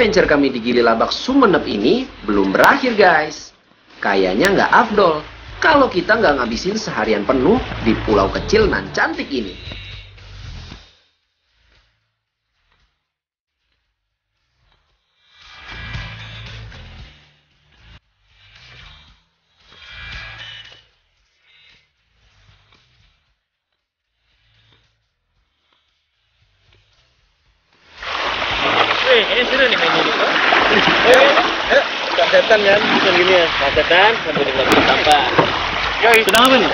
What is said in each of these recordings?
adventure kami di Gili Labak Sumeneb ini belum berakhir guys. Kayaknya nggak afdol kalau kita nggak ngabisin seharian penuh di pulau kecil nan cantik ini. Ini seru nih main ini. Ayo. Kasetan kan, bukan gini ya. Kasetan sambil nikmatin sampah. Yoi. Sedang apa nih?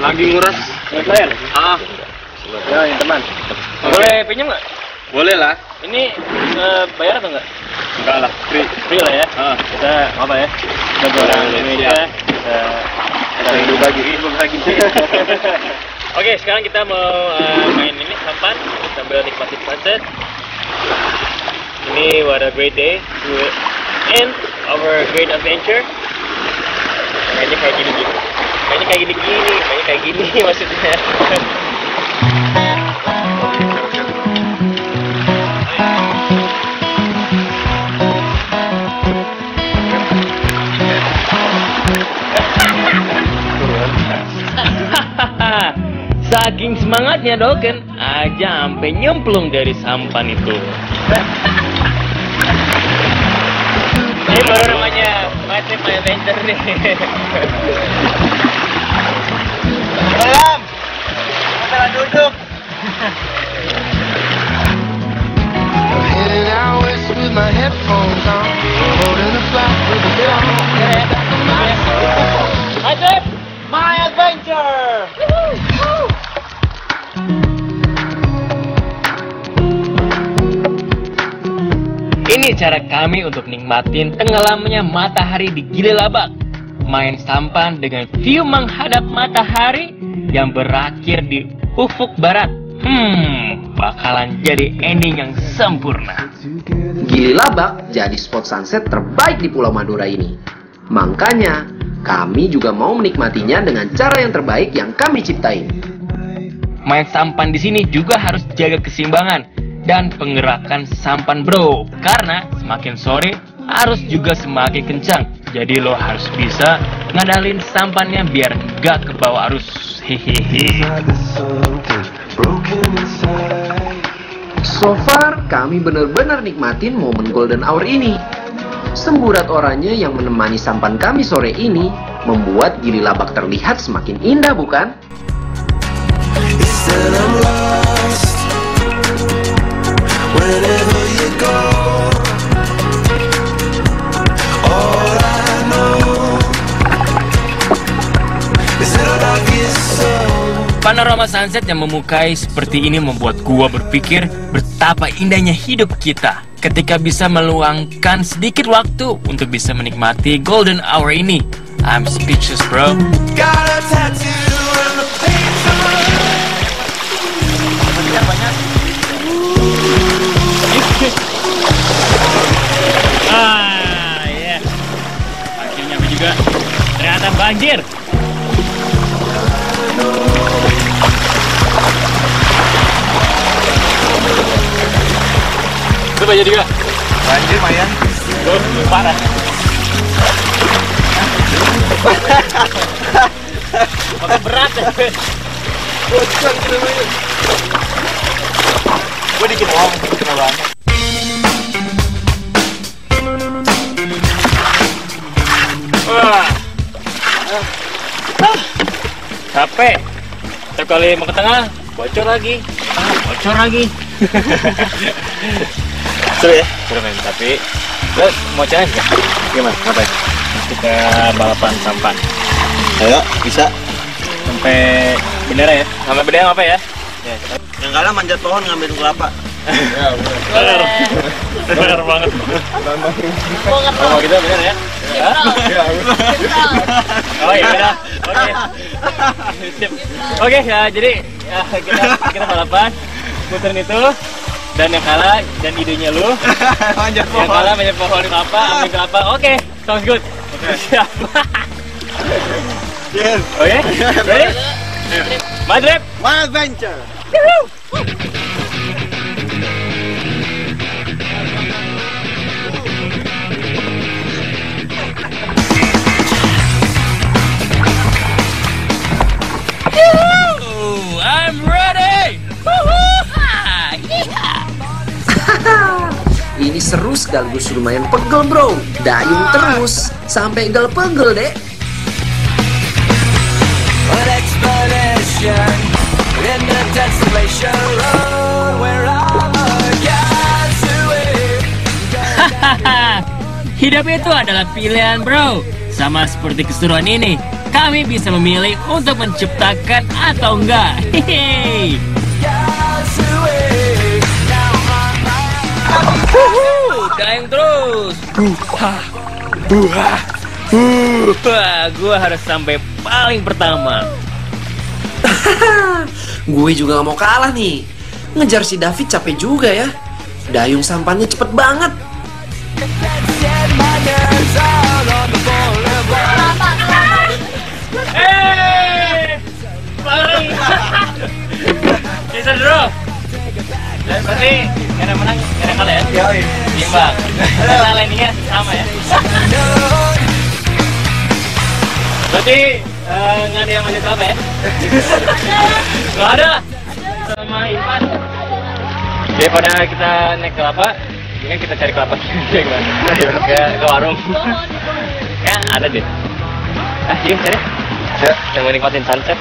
Lagi nguras layar? Ah, Ya, teman. Boleh pinjam nggak? boleh lah. Ini eh, bayar atau nggak? Enggak lah, free. Free lah ya. Ah. Kita apa ya? Sebagai orang Indonesia, kita kita hidup lagi. Hidup lagi. Oke, sekarang kita mau eh, main ini sampan sambil nikmatin sunset. Ini what a great day to end our great adventure. Kayaknya kayak gini gini. Kayaknya kayak gini gini, kayaknya kayak gini maksudnya. Saking semangatnya Doken aja sampai nyemplung dari sampan itu. Ini baru namanya Massive My Adventure nih. Salam. Masalah duduk. Headed out west with my headphones on, holding a flat with a bill Ini cara kami untuk nikmatin tenggelamnya matahari di Gili Labak. Main sampan dengan view menghadap matahari yang berakhir di ufuk barat. Hmm, bakalan jadi ending yang sempurna. Gili Labak jadi spot sunset terbaik di Pulau Madura ini. Makanya, kami juga mau menikmatinya dengan cara yang terbaik yang kami ciptain. Main sampan di sini juga harus jaga keseimbangan dan penggerakan sampan bro. Karena semakin sore arus juga semakin kencang. Jadi lo harus bisa ngadalin sampannya biar nggak ke bawah arus. Hehehe. So far, kami benar-benar nikmatin momen golden hour ini. Semburat oranye yang menemani sampan kami sore ini membuat Gili Labak terlihat semakin indah, bukan? Lost Panorama sunset yang memukai seperti ini membuat gua berpikir betapa indahnya hidup kita ketika bisa meluangkan sedikit waktu untuk bisa menikmati golden hour ini. I'm speechless, bro. Got a tattoo banjir. Itu banjir juga. Banjir Mayan. Duh, parah. Makin berat ya. Bocor kita main. Gue dikit doang, kena banyak. Capek. Setiap kali mau ke tengah, bocor lagi. Ah, bocor lagi. Seru ya? Seru men, tapi lo mau challenge gak? Gimana? Ngapain? Kita balapan sampan Ayo, bisa. sampai bendera ya? Sampai bendera apa ya? Yang kalah manjat pohon ngambil kelapa. Bener. Bener banget. Oh, kita bener ya? Oh iya udah. Oke. Sip. Oke ya jadi ya, kita kita balapan puterin itu dan yang kalah dan idenya lu manjat yang kalah banyak pohon kelapa ambil kelapa oke sounds good siap Yes. oke ready Madrep My adventure. seru sekaligus lumayan pegel bro. Dayung terus sampai the guys who Hahaha, hidup itu adalah pilihan bro. Sama seperti keseruan ini, kami bisa memilih untuk menciptakan atau enggak. Hehehe. guys dayung terus. Buah, buah, buah. Gua harus sampai paling pertama. Gue juga gak mau kalah nih. Ngejar si David capek juga ya. Dayung sampannya cepet banget. boulevard. Hei, paling. Bisa bro. Dan berarti yang menang, yang kalah ya? Imbang. Kita landingnya sama ya. Berarti eh, nggak ada yang lanjut apa ya? Nggak ada. Sama Ivan. Daripada kita naik kelapa, ini kita cari kelapa gimana? Ke, ke warung. Ya ada deh. Ah, yuk cari. Ya, yang menikmatin sunset.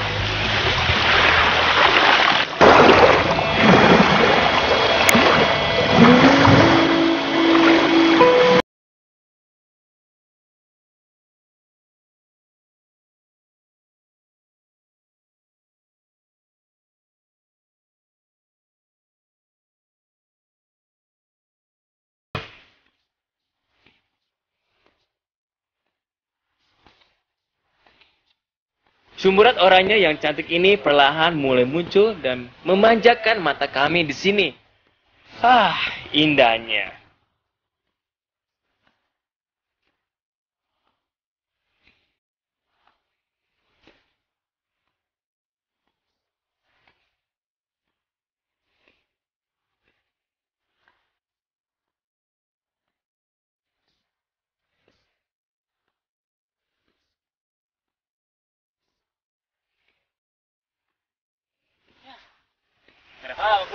Sumberat oranye yang cantik ini perlahan mulai muncul dan memanjakan mata kami di sini. Ah, indahnya.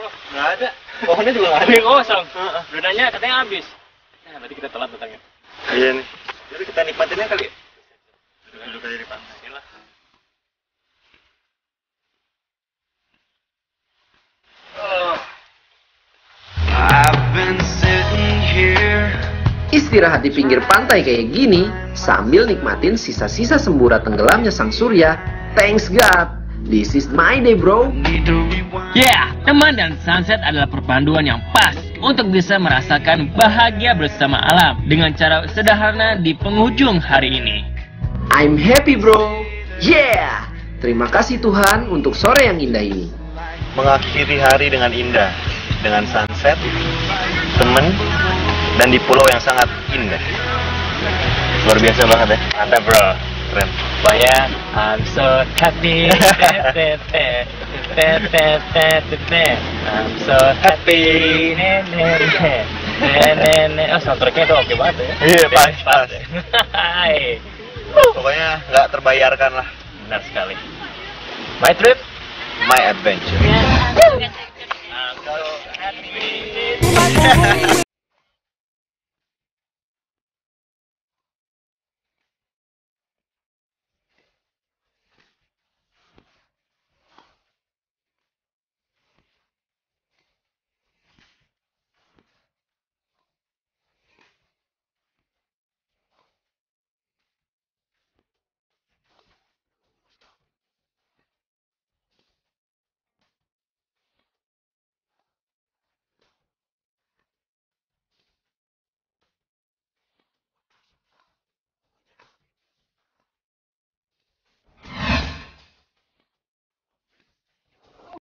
Gak ada apa, bro. Nggak ada. Pohonnya juga nggak Ada yang kosong. Bedanya katanya habis. Nah, berarti kita telat datangnya. Iya nih. Jadi kita nikmatinnya kali ya. Duduk aja di pantai. Inilah. I've been sitting here. Istirahat di pinggir pantai kayak gini sambil nikmatin sisa-sisa semburat tenggelamnya sang surya. Thanks God. This is my day bro. Ya, teman dan sunset adalah perpaduan yang pas untuk bisa merasakan bahagia bersama alam dengan cara sederhana di penghujung hari ini. I'm happy bro. Yeah. Terima kasih Tuhan untuk sore yang indah ini. Mengakhiri hari dengan indah. Dengan sunset, temen, dan di pulau yang sangat indah. Luar biasa banget ya. Mantap bro. Keren. Pokoknya I'm so happy. I'm so happy. Oh, soundtracknya itu oke banget ya. Iya, pas, pas. ya. Pokoknya nggak terbayarkan lah. Benar sekali. My trip. My adventure. I'm so happy.